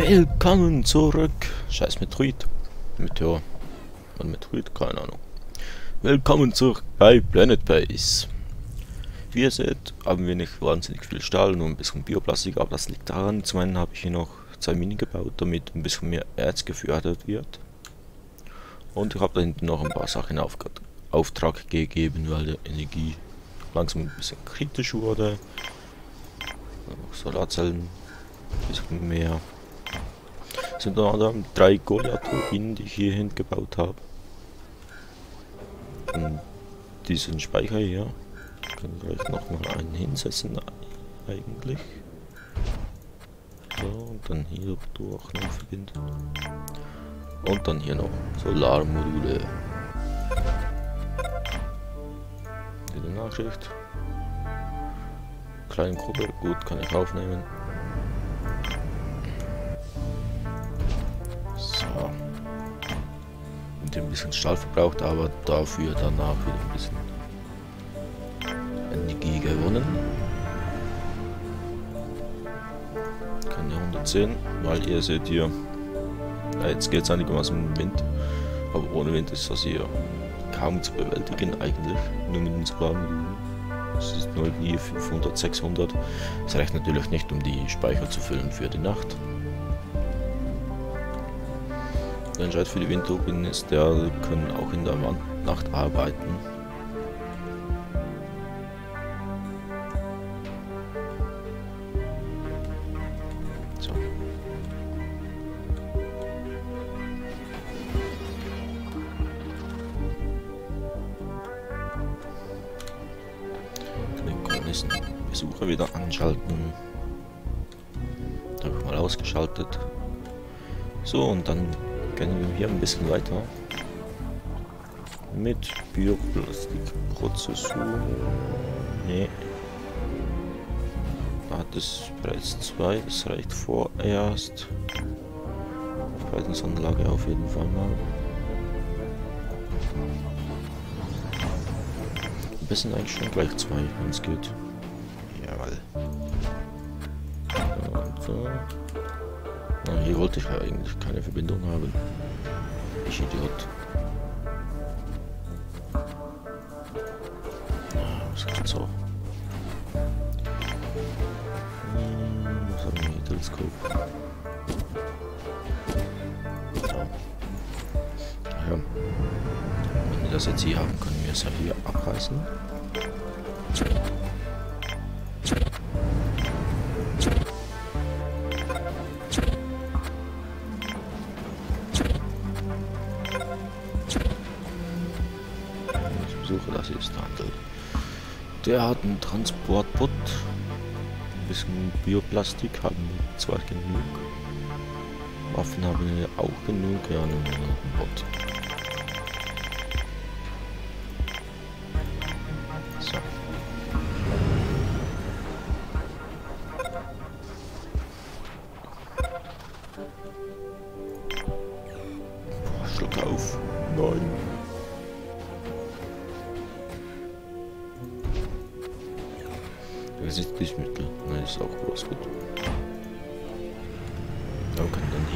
Willkommen zurück. Scheiß Metroid. Meteor. Und Metroid, keine Ahnung. Willkommen zurück bei Planet Base. Wie ihr seht, haben wir nicht wahnsinnig viel Stahl, nur ein bisschen Bioplastik, aber das liegt daran, zum einen habe ich hier noch zwei Minen gebaut, damit ein bisschen mehr Erz gefördert wird. Und ich habe da hinten noch ein paar Sachen auf Auftrag gegeben, weil die Energie langsam ein bisschen kritisch wurde. Solarzellen ein bisschen mehr. Es sind unter anderem drei Goliath-Turbinen, die ich hier hingebaut habe. Und diesen Speicher hier. Ich kann gleich nochmal einen hinsetzen eigentlich. So, und dann hier durch noch verbinden. Und dann hier noch Solarmodule. Diese Nachricht. Kleine Gruppe, gut, kann ich aufnehmen. Und ein bisschen Stahl verbraucht, aber dafür danach wieder ein bisschen Energie gewonnen. Kann ja 110, weil ihr seht hier, ja, jetzt geht es einigermaßen im Wind, aber ohne Wind ist das hier kaum zu bewältigen eigentlich, nur mit Solarmodulen. Es ist nur irgendwie 500, 600. Das reicht natürlich nicht, um die Speicher zu füllen für die Nacht. Der Entscheid für die Windturbinen ist, der können auch in der Nacht arbeiten. So. Den Kolonisten Besucher wieder anschalten. Da habe ich mal ausgeschaltet. So, und dann gehen wir hier ein bisschen weiter. Mit Bioplastikprozessur. Nee. Hat es bereits zwei, das reicht vorerst. Verwaltungsanlage auf jeden Fall mal. Ein bisschen schon gleich zwei, wenn es geht. Wollte ich ja eigentlich keine Verbindung haben. Ich Idiot. Ah, Was gibt's so? Hm, Was haben wir hier? Teleskop. Ja. Wenn wir das jetzt hier haben, können wir es ja hier abreißen. Der hat einen Transportbot. Ein bisschen Bioplastik haben wir zwar genug. Waffen haben wir auch genug. Ja, einen Bot.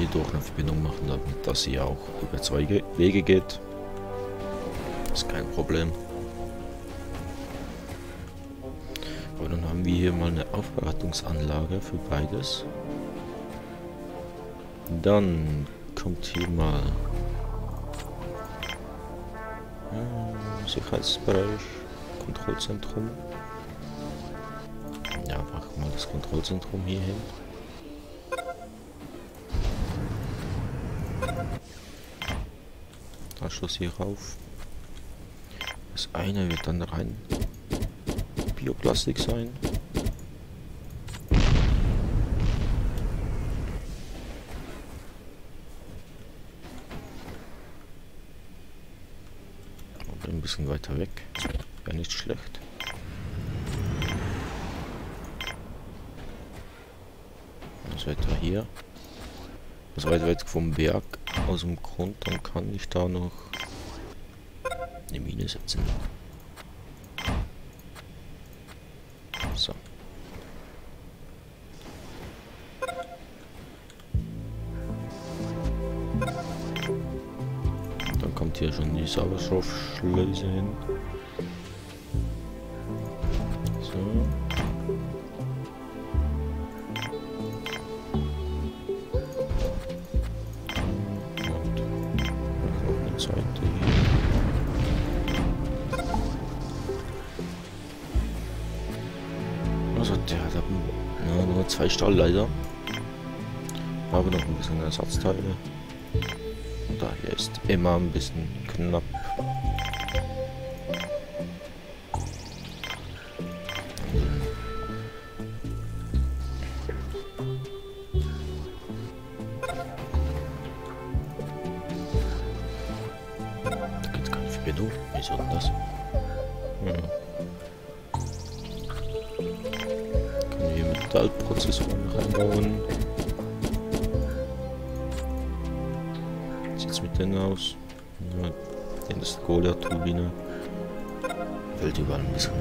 Kann dann hier durch eine Verbindung machen, damit das hier auch über zwei Ge Wege geht. Ist kein Problem. Aber dann haben wir hier mal eine Aufbereitungsanlage für beides. Dann kommt hier mal Sicherheitsbereich, Kontrollzentrum. Ja, mach mal das Kontrollzentrum hier hin. Anschluss hier rauf. Das eine wird dann rein Bioplastik sein. Und ein bisschen weiter weg. Wäre nicht schlecht. Das weiter hier. Das weiter weg vom Berg aus dem Grund, dann kann ich da noch eine Mine setzen. So. Dann kommt hier schon die Sauerstoffschleuse hin. So. 3 Stahl. Aber noch ein bisschen Ersatzteile. Daher ist immer ein bisschen knapp. Metallprozessoren reinbauen. Sieht's mit denen aus? Ja, den ist Goliath-Turbine. Fällt überall ein bisschen.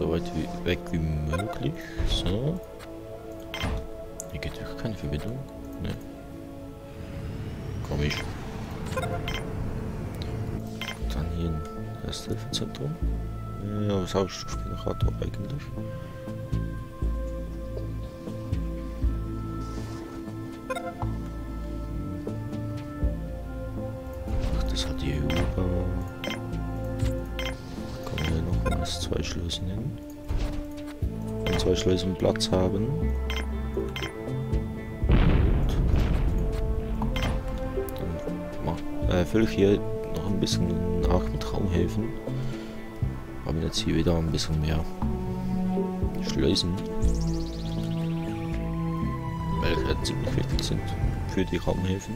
So weit wie, weg wie möglich. So. Hier geht wirklich keine Verbindung. Ne. Komisch. Dann hier ein Ersthilfezentrum. Ja, Sauerstoffgenerator eigentlich. Nochmals zwei Schleusen hin. Wenn zwei Schleusen Platz haben. Dann äh, fülle ich hier noch ein bisschen nach mit Raumhäfen. Haben jetzt hier wieder ein bisschen mehr Schleusen. Welche ziemlich wichtig sind für die Raumhäfen.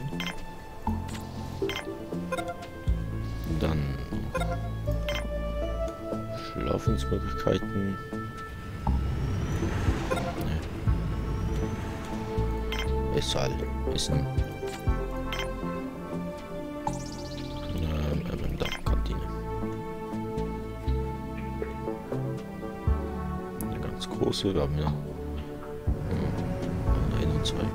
Schlafensmöglichkeiten. Nee. Esssaal. Essen. Ähm, ähm, da, Kantine. Eine ganz große, wir haben ja hm, ein und zwei.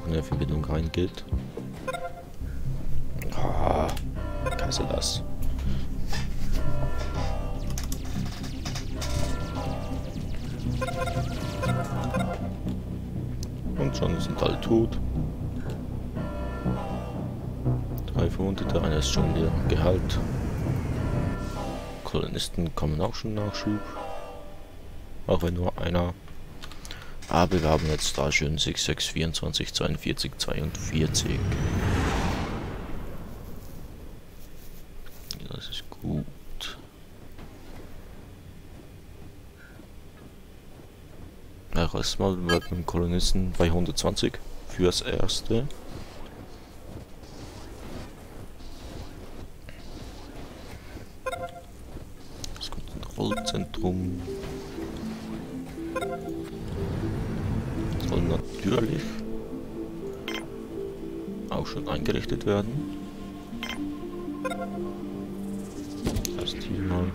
Noch eine Verbindung reingeht. Ah, Kasse das. Und schon sind alle tot. Drei Verwundete, einer ist schon wieder geheilt. Kolonisten kommen auch schon Nachschub. Auch wenn nur einer. Aber wir haben jetzt da schön 6, 6, 24, 42, 42. Das ist gut. Ja, erstmal wird dem Kolonisten bei 120 fürs erste. Das Kontrollzentrum soll eingerichtet werden. Erst hier mal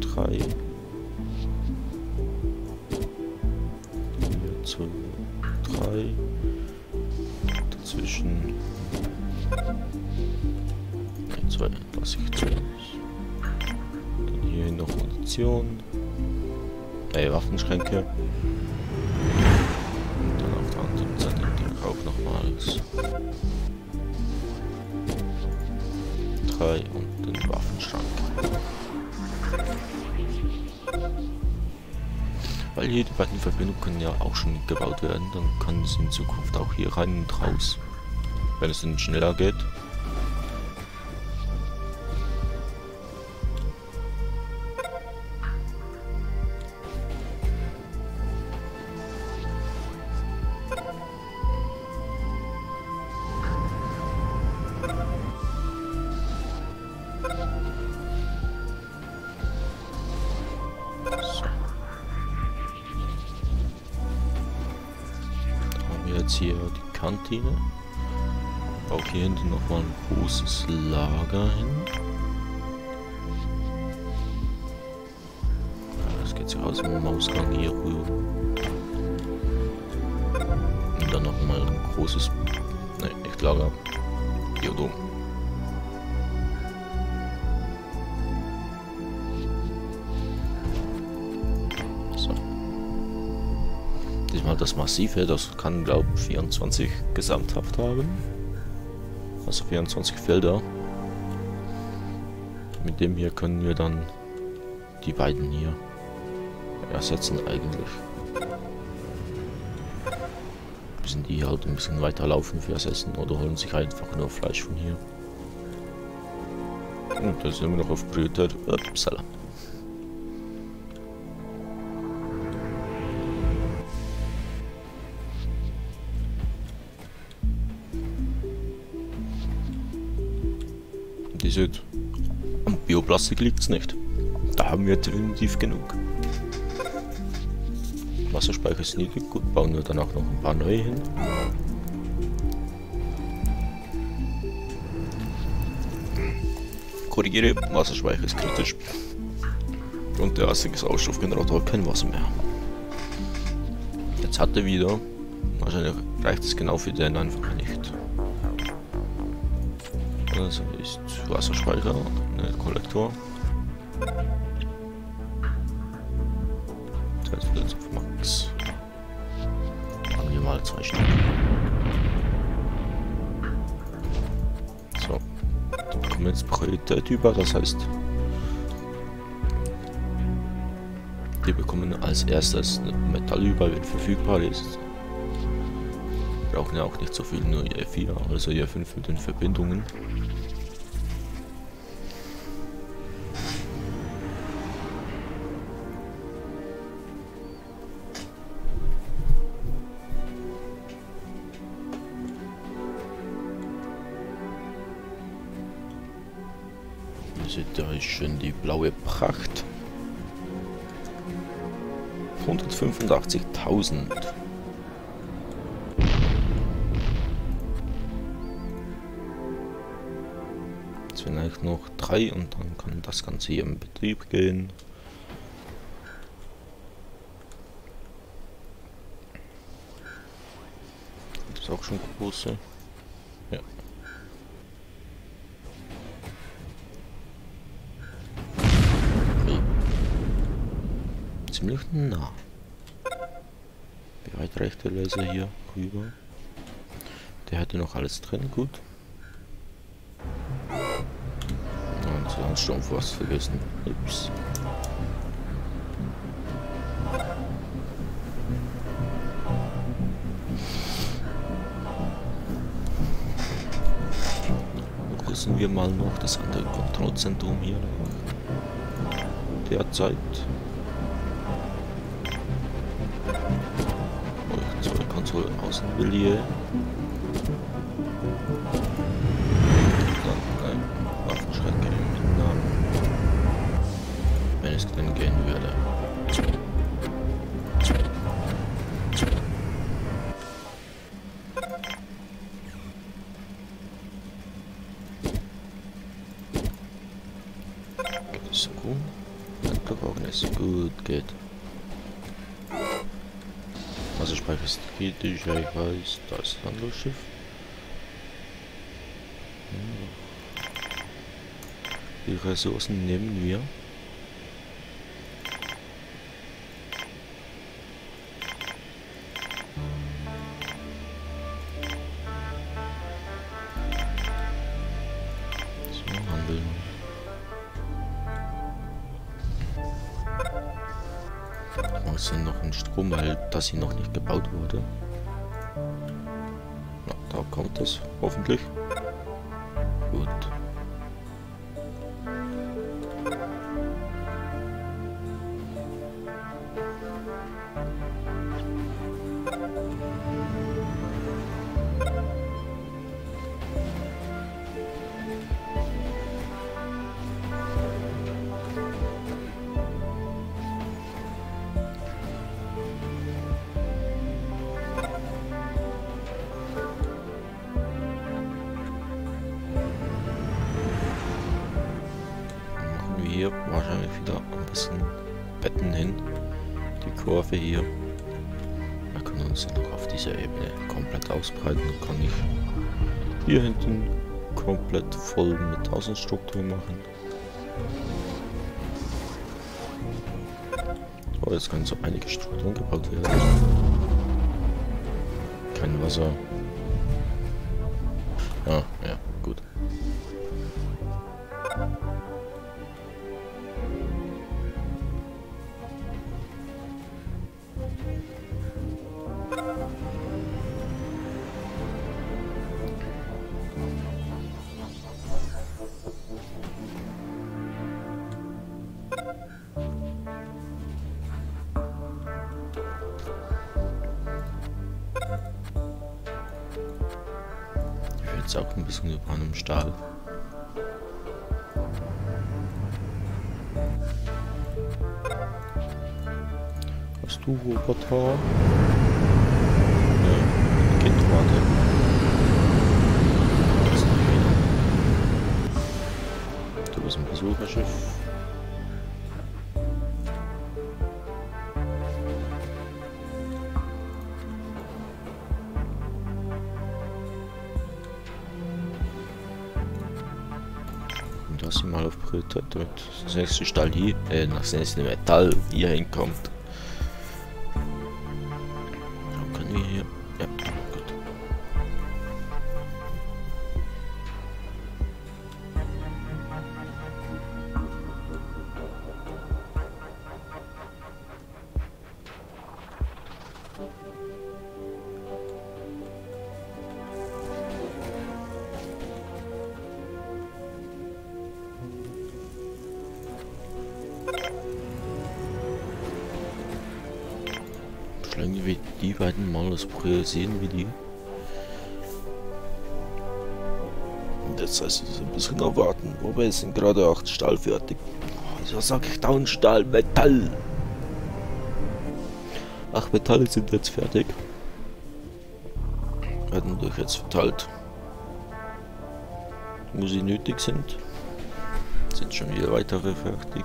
drei. Zu drei. Dazwischen Nein, zwei lasse ich zu. Dann hier noch Munition. Äh, Waffenschränke. Auch nochmals. Drei und den Waffenschrank. Weil hier die beiden Verbindungen können ja auch schon gebaut werden, dann kann es in Zukunft auch hier rein und raus. Wenn es dann schneller geht. Jetzt hier die Kantine. Auch hier hinten nochmal ein großes Lager hin. Das geht sich aus dem Mausgang hier rüber. Und dann nochmal ein großes, ne, nicht Lager, Biodom. Diesmal das Massive, das kann glaube ich 24 Gesamthaft haben. Also 24 Felder. Mit dem hier können wir dann die beiden hier ersetzen eigentlich. Müssen die halt ein bisschen weiter laufen fürs Essen oder holen sich einfach nur Fleisch von hier. Und da sind wir noch auf Priorität. Upsala. Seht, am Bioplastik liegt es nicht. Da haben wir definitiv genug. Wasserspeicher ist niedrig, gut, bauen wir danach noch ein paar neue hin. Korrigiere, Wasserspeicher ist kritisch. Und der einzige Sauerstoffgenerator hat kein Wasser mehr. Jetzt hat er wieder. Wahrscheinlich reicht es genau für den einfach nicht. Also ist Wasserspeicher, ne, Kollektor. Das ist jetzt auf Max. Machen wir mal zwei Stück. So. Dann bekommen jetzt Priorität über, das heißt. Die bekommen als erstes Metall über, wenn verfügbar ist. Brauchen ja auch nicht so viel, nur E4, also E5 für den Verbindungen. Also da ist schon die blaue Pracht. 185.000. vielleicht noch drei und dann kann das Ganze hier in Betrieb gehen. Das ist auch schon große. Ja. ziemlich nah. Wie weit reicht der Laser hier rüber? Der hatte noch alles drin, gut. Ein Stumpf vergessen. Ups. Rüsten wir mal noch das andere Kontrollzentrum hier. Derzeit zur Außenwillie. Dann kritisch, ja ich weiß, da ist ein Handelsschiff. Die Ressourcen nehmen wir. Brauchst du noch einen Strom, weil das hier noch nicht gebaut wurde. Na, da kommt es, hoffentlich. Hier wahrscheinlich wieder ein bisschen Betten hin. Die Kurve hier. Wir können uns dann noch auf dieser Ebene komplett ausbreiten. Dann kann ich hier hinten komplett voll mit Außenstruktur machen. Oh, jetzt können so einige Strukturen gebaut werden. Kein Wasser. Ja, Jetzt auch ein bisschen über einem Stahl. Hast du Roboter? Ne, nicht wieder. Du bist ein Besucherschiff. Damit das nächste Stahl hier, äh, das nächste Metall hier hinkommt. Das priorisieren wie die. Jetzt heißt es ein bisschen erwarten. Wobei es sind gerade acht Stahl fertig. Wieso sag ich dauernd Stahl? Metall! Acht Metalle sind jetzt fertig. Werden durch jetzt verteilt. Wo sie nötig sind. Sind schon wieder weitere fertig.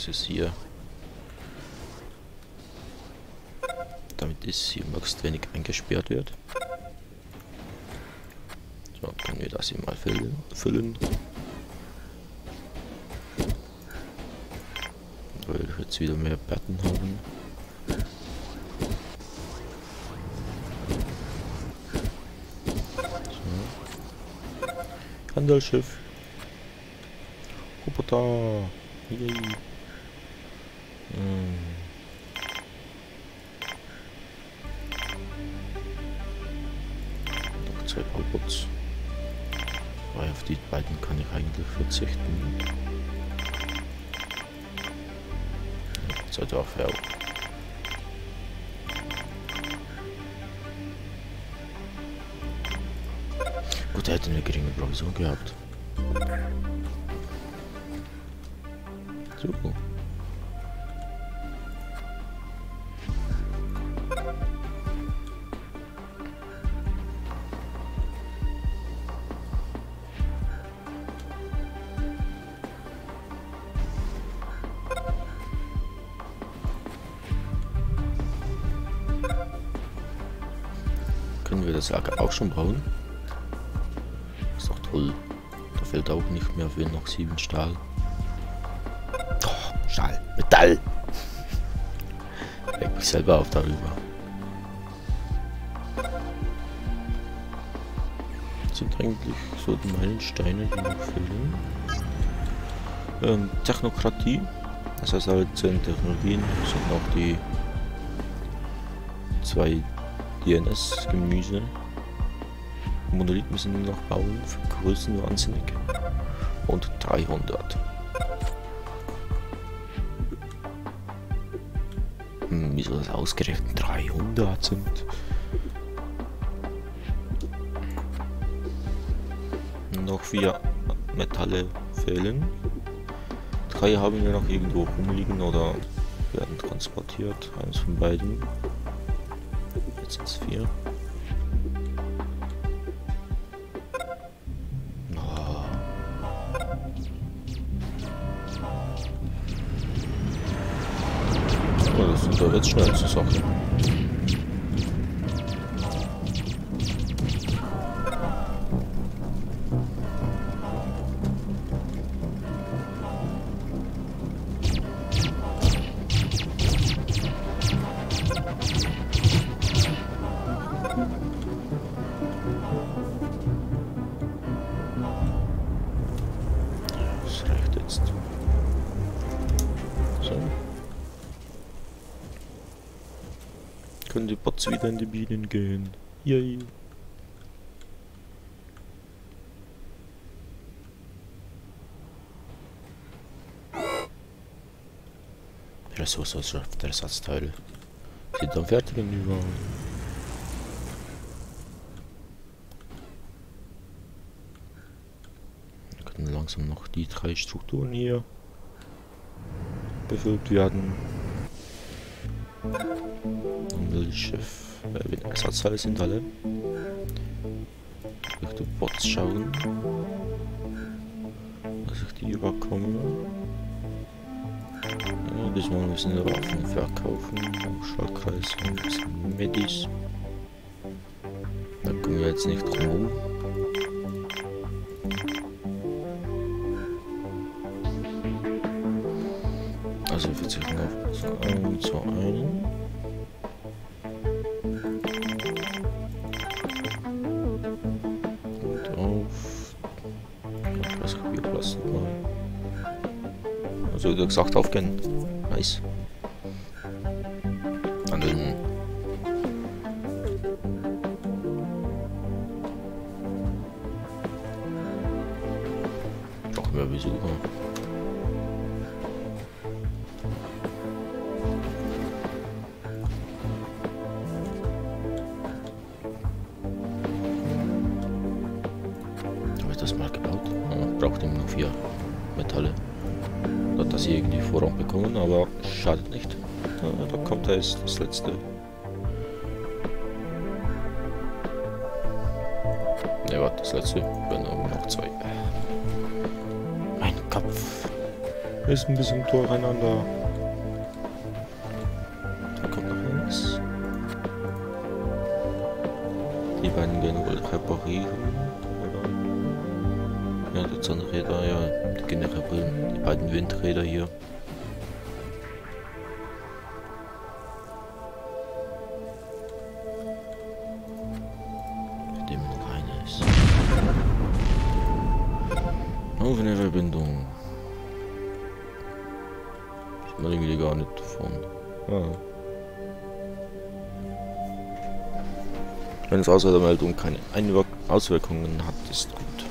Es ist hier. Damit es hier möglichst wenig eingesperrt wird. So, können wir das hier mal füllen. Weil wir jetzt wieder mehr Betten haben. So. Handelsschiff. Roboter. Yay. Robots. Weil auf die beiden kann ich eigentlich verzichten. Zwei dafür auch. Gut, er hätte eine geringe Provision gehabt. So. Das auch schon bauen? Ist doch toll. Da fällt auch nicht mehr viel noch sieben Stahl. Oh, Stahl. Metall. Leg mich selber auf darüber. Sind eigentlich so die Meilensteine, die noch fehlen. Ähm, Technokratie. Das heißt alle zehn Technologien sind noch die zwei DNS-Gemüse. Monolith müssen wir noch bauen, für Größen wahnsinnig. Und 300. Hm, wieso das ausgerechnet 300 sind? Noch vier Metalle fehlen. drei haben wir noch irgendwo rumliegen oder werden transportiert. Eins von beiden. Jetzt vier. Oh. Oh, das sind doch jetzt schnell zur Sache. Bots wieder in die Bienen gehen. Yay. Ressourcenschaft, Ersatzteile. Sind dann fertig in die Wahl. Wir können langsam noch die drei Strukturen hier befüllt werden. Milchschiff. Äh, wenn Ersatzteile sind alle. Richtung Bots schauen. Dass ich die überkomme. Ja, diesmal müssen wir Waffen verkaufen. Schaltkreis und ein bisschen Medis. Da kommen wir jetzt nicht drum rum. Also wir verzichten auf so Also wie gesagt aufgehen. Nice. Ja, da kommt er jetzt das letzte. Ne, warte, das letzte. Wenn noch zwei. Mein Kopf ist ein bisschen durcheinander. Da kommt noch eins. Die beiden gehen wohl reparieren. Oder? Ja, die Zahnräder, ja, die gehen reparieren. Die beiden Windräder hier. Wenn es außer der Meldung keine Einwirk Auswirkungen hat, ist gut.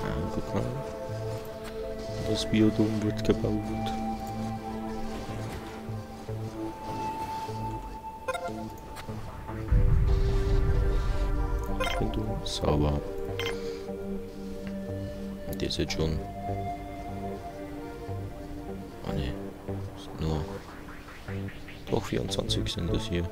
Ah, guck mal. Das Biodom wird gebaut. Sauber. Und ihr seht schon. Doch 24 sind das hier.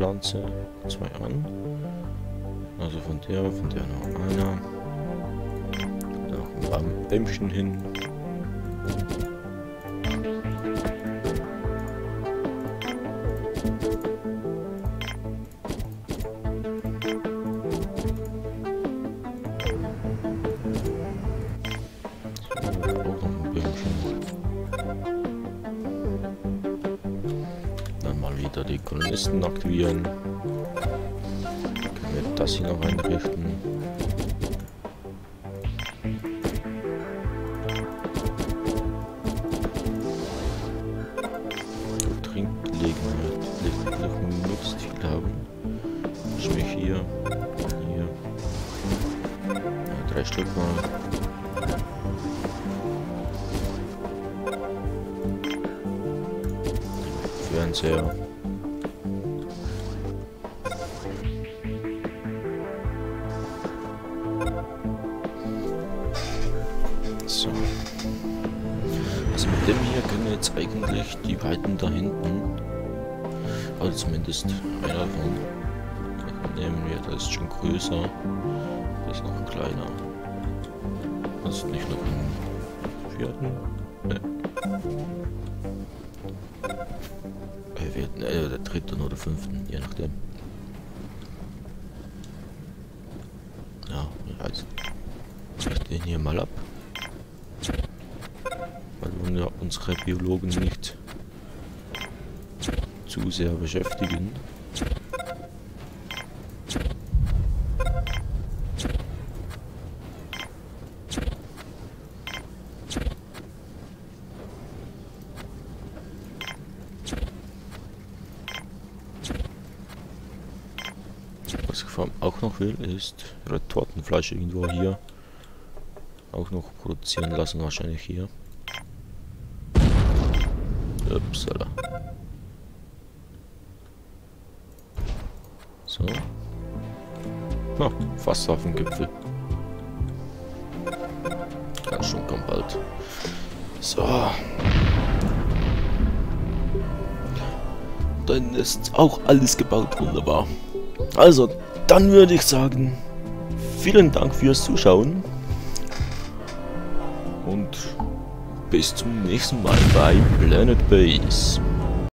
Pflanze zwei an. Also von der, von der noch einer. Noch ein Bäm- Bämchen hin. Kolonisten aktivieren. Können wir das hier noch einrichten. Also mit dem hier können wir jetzt eigentlich die Weiten da hinten, also zumindest einer davon, nehmen wir, das ist schon größer, das ist noch kleiner. Das ist nicht noch im vierten? Ne. Äh, vierten, äh, der dritten oder fünften, je nachdem. Ja, weiß. Ich den hier mal ab wollen ja unsere Biologen nicht zu sehr beschäftigen. Was ich auch noch will, ist Retortenfleisch irgendwo hier auch noch produzieren lassen, wahrscheinlich hier. Upsala. So. Na, fast auf dem Gipfel. Ja, schon kommt bald. So. Dann ist auch alles gebaut, wunderbar. Also, dann würde ich sagen, vielen Dank fürs Zuschauen. Bis zum nächsten Mal bei Planet Base.